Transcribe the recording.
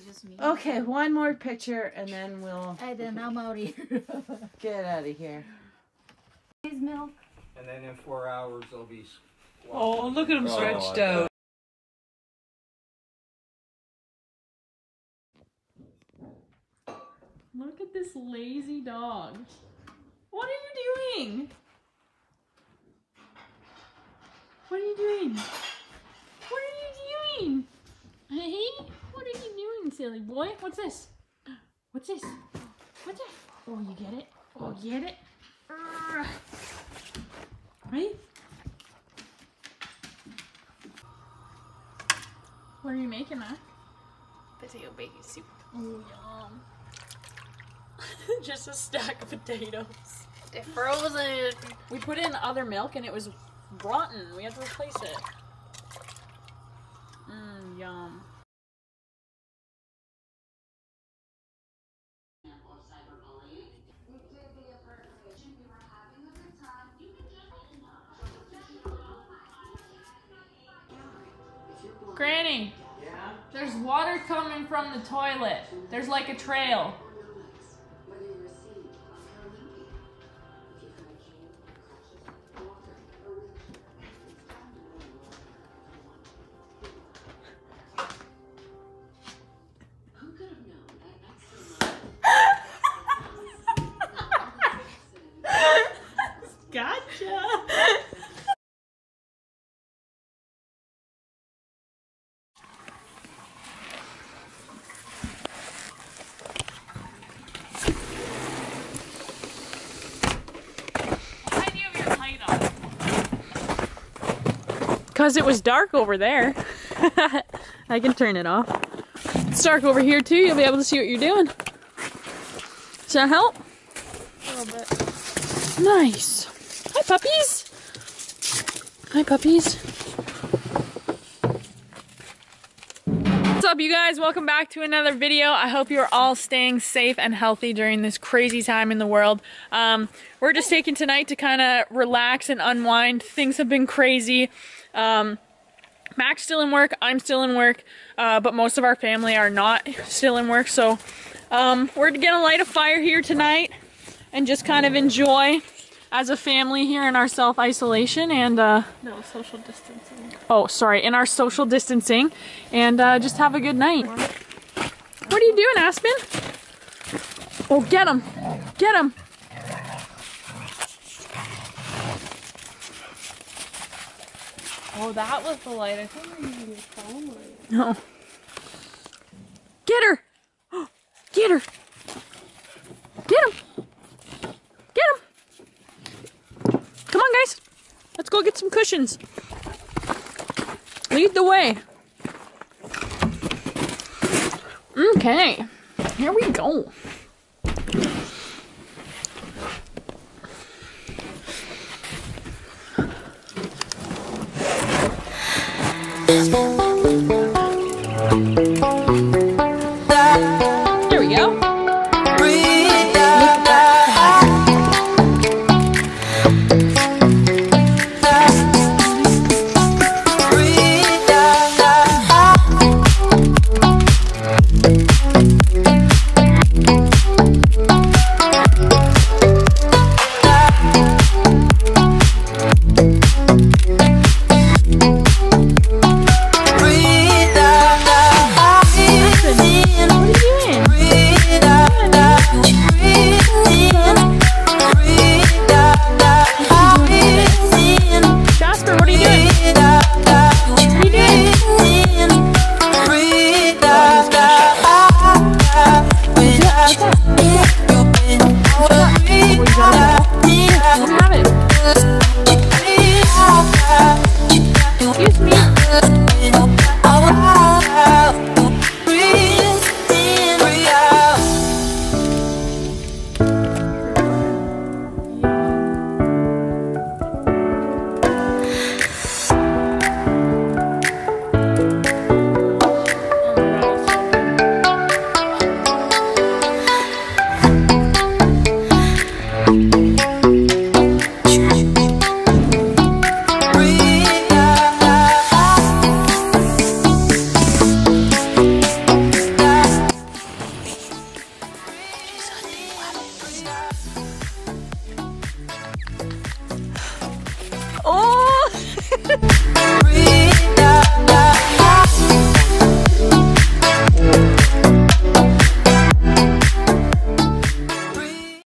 just me. Okay, one more picture and then we'll And then I'm out here. get out of here. His milk. And then in four hours they'll be. Oh, look at him Oh, stretched I out. Look at this lazy dog. What are you doing? What are you doing? What are you doing? Hey, what are you doing, silly boy? What's this? What's this? What's that? Oh, you get it? Oh, you get it? Right? What are you making, Mac? Potato bacon soup. Oh, yum. Just a stack of potatoes. They're frozen. We put in other milk and it was rotten. We had to replace it. Mmm, yum. Granny, there's water coming from the toilet. There's like a trail. Cause it was dark over there. I can turn it off. It's dark over here too. You'll be able to see what you're doing. Does that help? A little bit. Nice. Hi, puppies. Hi, puppies. What's up, you guys? Welcome back to another video. I hope you're all staying safe and healthy during this crazy time in the world. Um, we're just taking tonight to kind of relax and unwind. Things have been crazy. Um, Mac's still in work. I'm still in work. Uh, but most of our family are not still in work. So um, we're gonna light a fire here tonight and just kind of enjoy as a family here in our self-isolation and uh No social distancing. oh sorry in our social distancing. And uh, just have a good night. What are you doing aspen? Oh get him. Get him. Oh, that was the light. I thought we were using your phone. Light. no get her. Get her get him get him come on guys let's go get some cushions lead the way. Okay here we go I